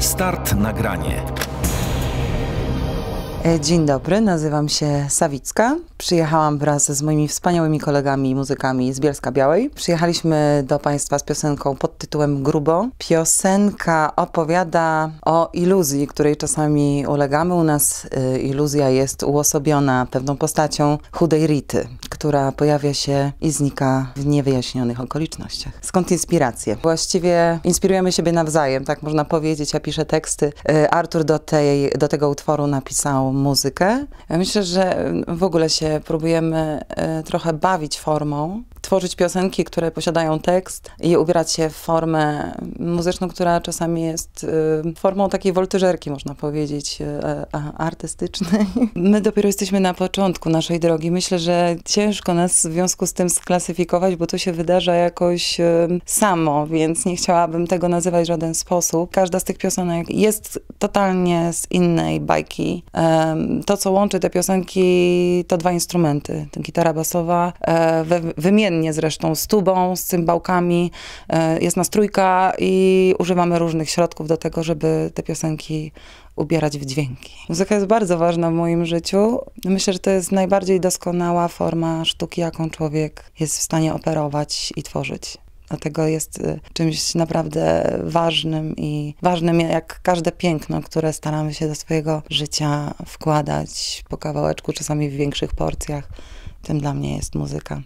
Start nagranie. E, Dzień dobry, nazywam się Sawicka. Przyjechałam wraz z moimi wspaniałymi kolegami muzykami z Bielska Białej. Przyjechaliśmy do Państwa z piosenką pod tytułem Grubo. Piosenka opowiada o iluzji, której czasami ulegamy. U nas y, iluzja jest uosobiona pewną postacią chudej Rity, która pojawia się i znika w niewyjaśnionych okolicznościach. Skąd inspiracje? Właściwie inspirujemy siebie nawzajem, tak można powiedzieć. Ja piszę teksty. Y, Artur do, tej, do tego utworu napisał muzykę. Ja myślę, że w ogóle się próbujemy e, trochę bawić formą, tworzyć piosenki, które posiadają tekst i ubierać się w formę muzyczną, która czasami jest e, formą takiej woltyżerki, można powiedzieć, a- artystycznej. My dopiero jesteśmy na początku naszej drogi. Myślę, że ciężko nas w związku z tym sklasyfikować, bo to się wydarza jakoś e, samo, więc nie chciałabym tego nazywać w żaden sposób. Każda z tych piosenek jest totalnie z innej bajki. To, co łączy te piosenki, to dwa instrumenty. Gitara basowa, e, wymiennie zresztą z tubą, z cymbałkami. E, Jest nas trójka i używamy różnych środków do tego, żeby te piosenki ubierać w dźwięki. Muzyka jest bardzo ważna w moim życiu. Myślę, że to jest najbardziej doskonała forma sztuki, jaką człowiek jest w stanie operować i tworzyć. Dlatego jest y, czymś naprawdę ważnym i ważnym jak każde piękno, które staramy się do swojego życia wkładać po kawałeczku, czasami w większych porcjach. Tym dla mnie jest muzyka.